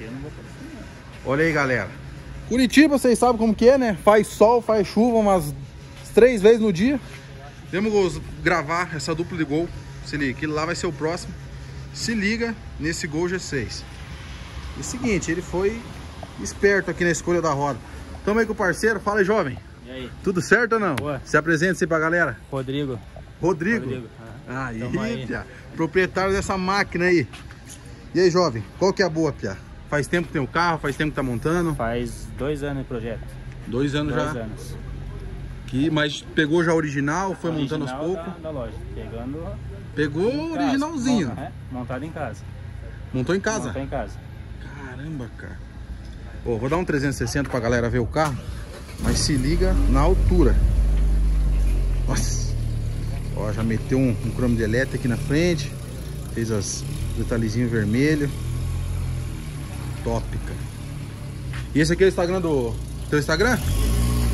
aparecer, eu não vou aparecer. Não. Olha aí, galera. Curitiba, vocês sabem como que é, né? Faz sol, faz chuva umas três vezes no dia. Vamos gravar essa dupla de gol. Se liga, aquele lá vai ser o próximo. Se liga nesse gol G6. E seguinte, ele foi esperto aqui na escolha da roda. Tamo aí com o parceiro. Fala aí, jovem. E aí? Tudo certo ou não? Boa. Se apresenta aí pra galera. Rodrigo. Rodrigo. Rodrigo. ah. Aí, aí. Pia. Proprietário dessa máquina aí. E aí, jovem, qual que é a boa, Pia? Faz tempo que tem o carro, faz tempo que tá montando. Faz dois anos de projeto. Dois anos dois já. anos. Que, mas pegou já original, foi montando aos Original poucos. Da, da loja. Pegando. Pegou em casa. originalzinho. Monta- é, montado em casa. Montou em casa? Montou em casa. Caramba, cara. Ó, vou dar um 360 pra galera ver o carro. Mas se liga na altura. Nossa. Ó, já meteu um, um cromo de elétrica aqui na frente. Fez as detalhezinhos vermelho. Top, cara. E esse aqui é o Instagram do... Teu Instagram?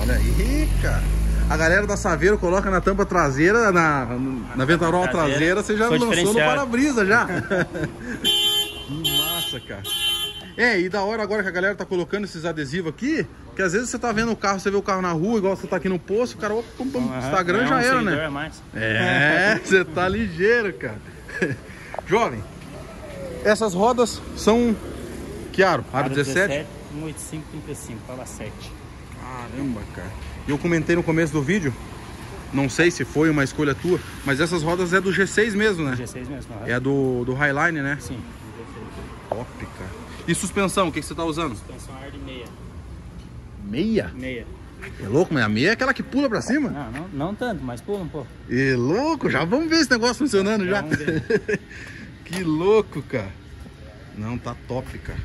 Olha aí, cara. A galera da Saveiro coloca na tampa traseira, na, na ventarola traseira. traseira, você já Sou lançou no para-brisa já. que massa, cara. É, e da hora agora que a galera tá colocando esses adesivos aqui, que às vezes você tá vendo o carro, você vê o carro na rua, igual você tá aqui no posto, o cara, opa, pum, pum, Instagram é já era, né? mais. É, você tá ligeiro, cara. Jovem, essas rodas são que aro? Aro 17? 185, 35, fala 7. Caramba, cara. E eu comentei no começo do vídeo, não sei se foi uma escolha tua, mas essas rodas é do G6 mesmo, né? G6 mesmo, aham. É do, do Highline, né? Sim, G6. Top, cara. E suspensão, o que, que você tá usando? Suspensão ar de meia. Meia? Meia. É louco, mas a meia é aquela que pula pra cima? Não, não, não tanto, mas pula um pouco. É louco, já vamos ver esse negócio funcionando já. Vamos ver. que louco, cara. Não, tá top, cara.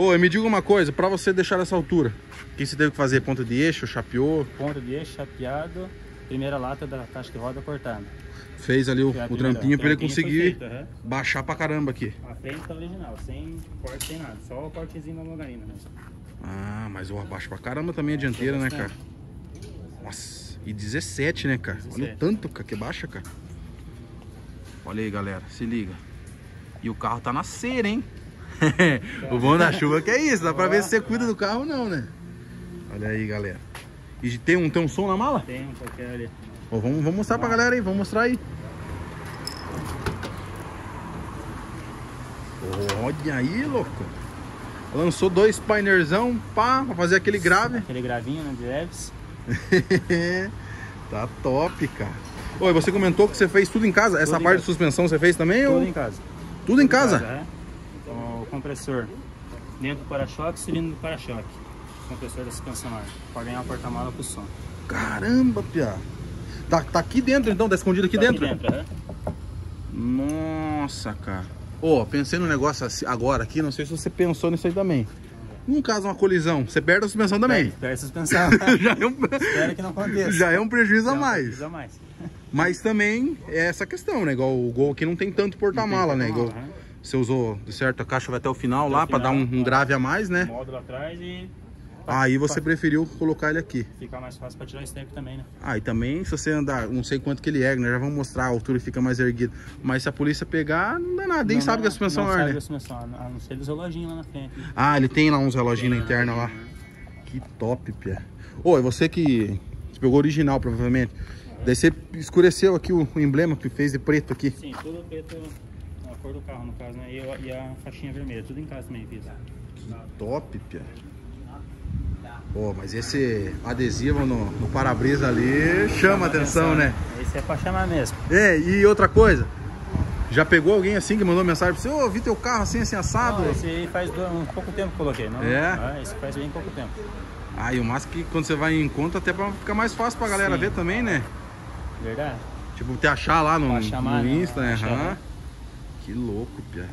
Ô, e me diga uma coisa, pra você deixar essa altura, o que você teve que fazer? Ponta de eixo, chapeou, Ponto de eixo chapeado, primeira lata da caixa de roda cortada. fez ali o, o trampinho pra ele conseguir feito, aham. baixar pra caramba aqui. A frente tá original, sem corte, sem nada. Só o cortezinho da longarina mesmo. Ah, mas eu abaixo pra caramba também a dianteira, né, cara? Nossa, e 17, né, cara? Olha o 17. tanto cara, que baixa, cara. Olha aí, galera, se liga. E o carro tá na cera, hein? o bom da chuva que é isso, dá pra ver se você cuida do carro ou não, né? Olha aí, galera. E tem um, tem um som na mala? Tem um qualquer ali. Ó, vamos, vamos mostrar pra galera aí, vamos mostrar aí. Olha aí, louco. Lançou dois painerzão, pá, pra fazer aquele grave. Aquele gravinho, né, de leves. tá top, cara. Oi, você comentou que você fez tudo em casa? Essa Tudo em parte casa. de suspensão você fez também? Tudo ou... em casa. Tudo em casa? é. Compressor dentro do para-choque, cilindro do para-choque. Compressor da suspensão ar. Pode ganhar o porta-mala pro som. Caramba, pia. Tá, tá aqui dentro então, tá escondido aqui Tá dentro? aham. Nossa, cara. Ô, pensei num negócio assim, agora aqui, não sei se você pensou nisso aí também. Num caso uma colisão, você perde a suspensão também. Perde a suspensão. já, é um, Espero que não aconteça. já é um prejuízo a Já mais. precisa mais. Mas também é essa questão, né? Igual o Gol aqui não tem tanto porta-mala, né? Igual Aham. Você usou, de certo, a caixa vai até o final Até lá o pra dar um, um grave a mais, né? Módulo atrás e Aí você preferiu colocar ele aqui. ficar mais fácil pra tirar o step também, né? Ah, e também se você andar, não sei quanto que ele ergue, né? Já vamos mostrar, a altura e fica mais erguido. Mas se a polícia pegar, não dá nada, nem Não, sabe não, que a suspensão não é ar, sabe né? da suspensão, a não ser dos reloginhos lá na frente. Ah, ele tem lá uns reloginhos na interna lá. né? Que top, Pia. Ô, e você que você pegou original, provavelmente. Daí você escureceu aqui o, emblema que fez de preto aqui. Sim, tudo preto, a cor do carro no caso, né? E, a- e a faixinha vermelha, tudo em casa também fiz. Top, Pia. Pô, mas esse adesivo no, no para-brisa ali chama atenção, né? Esse é pra chamar mesmo. É, e outra coisa. Já pegou alguém assim que mandou mensagem pra você? Ô, vi teu carro assim, assim, assado. Não, esse aí faz um pouco tempo que coloquei, não? É? Ah, esse faz bem pouco tempo. Ah, e o máximo que quando você vai em conta, até pra ficar mais fácil pra galera Sim. ver também, né? Verdade? Tipo, te achar lá no, Pra chamar, no né? Insta, né? Achar, né? Que louco, Pia.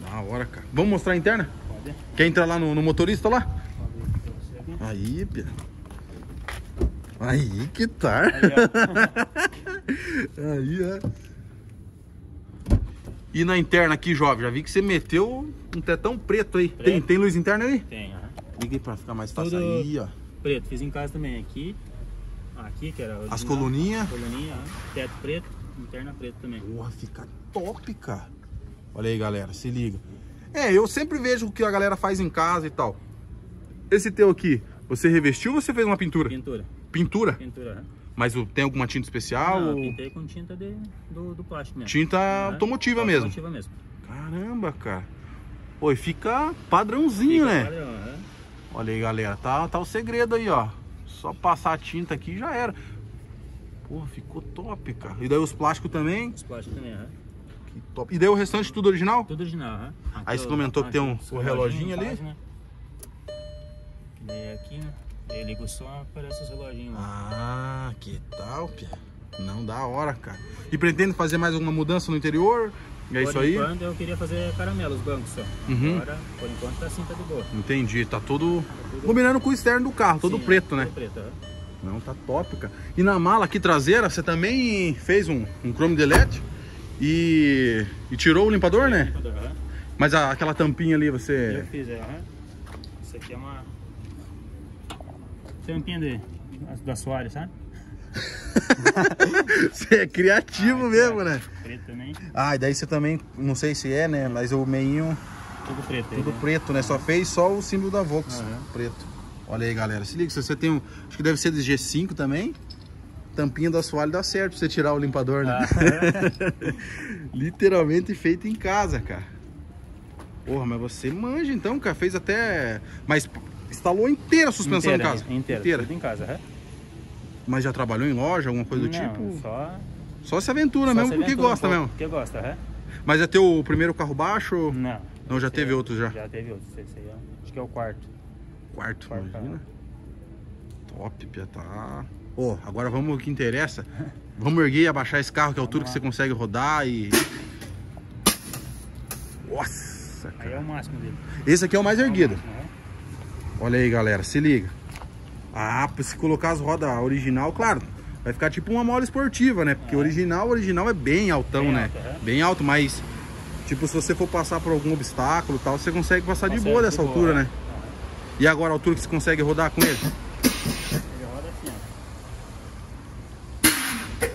Da hora, cara. Vamos mostrar a interna? Pode? Quer entrar lá no, no motorista lá? Pode. Aí, Pia. Aí que tá. Aí, ó. E na interna aqui, jovem, já vi que você meteu um tetão preto aí. Tem, Preto. tem luz interna aí? Tem, aham. Liga aí pra ficar mais fácil. Tudo- Aí, ó. Preto, fiz em casa também. Aqui, aqui que era. As coluninhas. Coluninha, teto preto, interna preto também. Porra, fica top, cara. Olha aí, galera, se liga. É, eu sempre vejo o que a galera faz em casa e tal. Esse teu aqui, você revestiu ou você fez uma pintura? Pintura. Pintura? Pintura. Mas tem alguma tinta especial? Não, eu ou pintei com tinta de, do, do plástico mesmo. Tinta automotiva mesmo. Automotiva mesmo. Caramba, cara. Pô, e fica padrãozinho, Fica né? padrão, aham. Olha aí, galera. Tá, tá o segredo aí, ó. Só passar a tinta aqui já era. Pô, ficou top, cara. E daí os plásticos também? Os plásticos também, aham. Que top. E daí o restante tudo original? Tudo original. Aqui Aí você comentou que tem um- o reloginho ali? faz, né? Que nem aqui, né? Aí liga o som, aparece os reloginhos lá. Ah, que tal, Pia? Não, da hora, cara. E pretende fazer mais alguma mudança no interior? É isso por aí? enquanto eu queria fazer caramelo, os bancos só. Uhum. Agora, por enquanto tá assim, tá de boa. Entendi, tá todo tudo- combinando com o externo do carro, todo Sim, preto, né? Todo preto, aham. Não, tá top, cara. E na mala aqui traseira, você também fez um, um chrome de LED e, e tirou o limpador, né? Tudo, aham. Mas a- aquela tampinha ali Eu você... fiz, é, aham. Isso aqui é uma tampinha de, da Soares, sabe? você é criativo Ah, mesmo, é. né? Preto também, Ah, e daí você também, não sei se é, né? Mas o meinho, tudo preto. aí, tudo né? preto, né? Só fez só o símbolo da Vox, Aham. preto. Olha aí, galera. Se liga, se você tem um... Acho que deve ser de G5 também. Tampinha do assoalho dá certo pra você tirar o limpador, né? Ah, Literalmente feito em casa, cara. Porra, mas você manja então, cara. Fez até. Mas instalou inteira a suspensão inteira, em casa? Inteira, tudo em casa, aham. Mas já trabalhou em loja, alguma coisa do Não, tipo? Só, Só se aventura só mesmo, se porque aventura um gosta pouco, mesmo. Porque gosta, aham. Mas é teu primeiro carro baixo? Não. Não, já teve é- outros já? Já teve outros. Esse aí é, acho que é o quarto. Quarto, Quarto imagina. Top, Pia, tá. Ô, agora vamos ao que interessa. Vamos erguer e abaixar esse carro, que é a altura que você consegue rodar e. Nossa, Aí é cara. o máximo dele. Esse aqui é o mais É o erguido. máximo, aham. Olha aí, galera, se liga. Ah, se colocar as rodas original, claro, vai ficar tipo uma mola esportiva, né? Porque É. original, original é bem altão, Bem né? alto, aham. Bem alto, mas tipo, se você for passar por algum obstáculo e tal, você consegue passar de Consegue boa de dessa boa, altura, é. né? E agora a altura que você consegue rodar com ele? Ele roda assim, ó.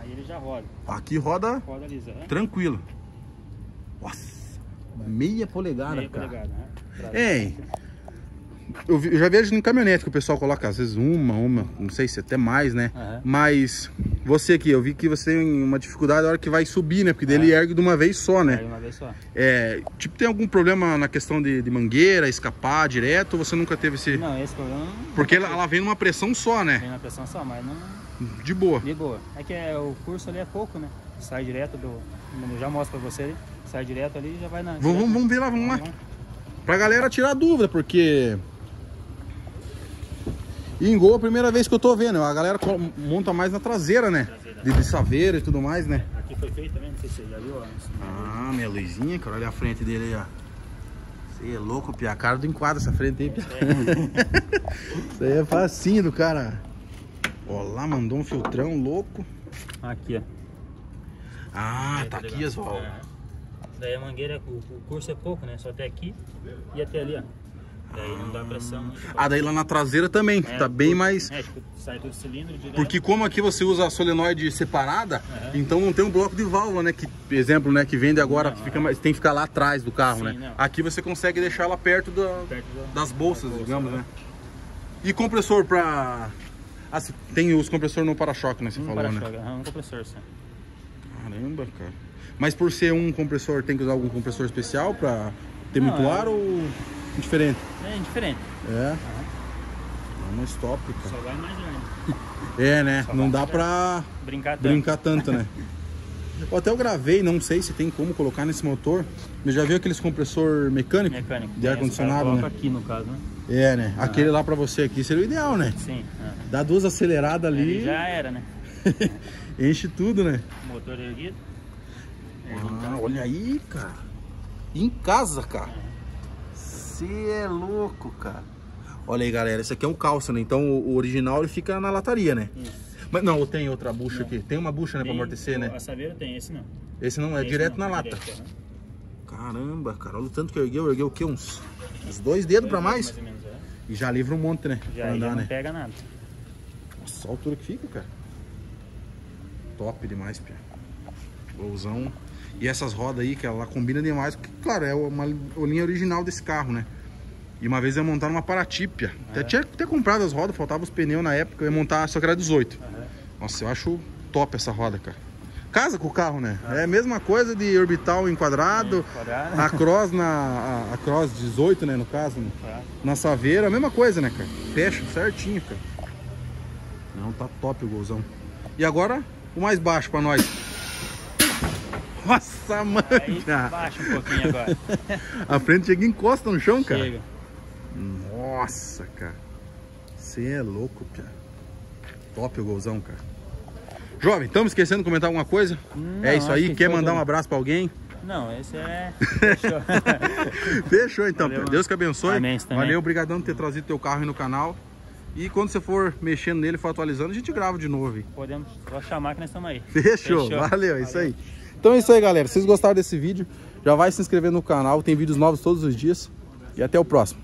Aí ele já roda. Aqui roda Roda lisa, né? tranquilo. Nossa, meia polegada, Meia cara. polegada, né? Ei, eu, vi- eu já vejo em caminhonete que o pessoal coloca às vezes uma, uma, não sei se até mais, né? Mas você aqui, eu vi que você tem uma dificuldade na hora que vai subir, né? Porque dele ergue de uma vez só, né? uma vez só. É, tipo, tem algum problema na questão de, de mangueira, escapar direto, ou você nunca teve esse... Não, esse problema não. Porque ela, ela vem numa pressão só, né? Vem na pressão só, mas não. De boa. De boa. É que é, o curso ali é pouco, né? Sai direto do. Já mostro pra você ali. Sai direto ali e já vai na. Vamos, vamos, vamos ver lá, vamos lá. Vamos Pra galera tirar dúvida, porque... Engol a primeira vez que eu tô vendo, a galera monta mais na traseira, né? De, de saveira e tudo mais, né? Aqui foi feito também, não sei se você já viu. ó. Ah, minha luzinha, cara, olha a frente dele aí, ó. Você é louco, Pia. A cara do enquadro essa frente aí, Pia. Isso aí é facinho do cara. Ó lá, mandou um filtrão louco. Aqui, ó. Ah, Aí, tá aqui ligado? as válvulas. É. Daí a mangueira, o, o curso é pouco, né? Só até aqui e até ali, ó. Daí não dá pressão. muito. Ah, daí lá na traseira também, É, tá bem mais... É, tipo, sai do cilindro direto. Porque como aqui você usa a solenoide separada, então não tem um bloco de válvula, né? Que, exemplo, né? Que vende agora, Não, que fica mais, tem que ficar lá atrás do carro, Sim, né? não. Aqui você consegue deixar ela perto da- perto da- das bolsas, da bolsa, digamos, né? né? E compressor pra... Ah, tem os compressores no para-choque, né? Você Um falou, né? aham, um compressor só. Caramba, cara. Mas por ser um compressor, tem que usar algum compressor especial pra ter Não, muito é- ar ou diferente? É indiferente. É. Não, mas top, cara. Só vai mais grande. É, né? Só Não dá pra Brincar tanto. brincar tanto, né? Eu até eu gravei, não sei se tem como colocar nesse motor. Mas já viu aqueles compressor mecânico? Mecânico. De ar-condicionado, né? aqui no caso, né? É, né? Aquele lá pra você aqui seria o ideal, né? Sim. É. Dá duas aceleradas ali, já era, né? enche tudo, né? Motor erguido. Ah, olha aí, cara. Em casa, cara. Você é louco, cara. Olha aí, galera. Esse aqui é um calça, né? Então o original ele fica na lataria, né? Isso. Mas não, tem outra bucha Não. aqui. Tem uma bucha, né, pra Tem- amortecer, né? A saveira tem, esse não. Esse não é Esse direto não, na é lata. direto, aham. Caramba, cara. Olha o tanto que eu erguei. Eu erguei o quê? Uns, uns dois dedos pra mais? Mais ou menos, é. E já livra um monte, né? Já, pra aí já andar, não né? pega nada. Nossa, a altura que fica, cara. Top demais, Pia. Golzão. E essas rodas aí, que ela combina demais, porque, claro, é uma, linha original desse carro, né? E uma vez eu ia montar numa Paratípia. É. Até tinha que ter comprado as rodas, faltava os pneus na época, eu ia montar, só que era 18. Uhum. Nossa, eu acho top essa roda, cara. Casa com o carro, né? Ah. É a mesma coisa de orbital enquadrado, é, a cross na a, a, cross 18, né, no caso, né? É. na saveira, a mesma coisa, né, cara? Fecha certinho, cara. Não, tá top o golzão. E agora, o mais baixo pra nós. Nossa, mano! baixa um pouquinho agora. a frente chega e encosta no chão, cara. Chega. Nossa, cara. Você é louco, Pia. Top o golzão, cara. Jovem, estamos esquecendo de comentar alguma coisa? Não, é isso aí? Que Quer mandar um abraço para alguém? Não, esse é... Fechou. Fechou, então. Valeu, Deus que abençoe. Amém, Valeu, obrigadão por ter trazido teu carro aí no canal. E quando você for mexendo nele, for atualizando, a gente grava de novo. Hein? Podemos, só chamar que nós estamos aí. Fechou, Fechou. Valeu, é isso aí. Então é isso aí, galera. Se vocês gostaram desse vídeo, já vai se inscrever no canal. Tem vídeos novos todos os dias. E até o próximo.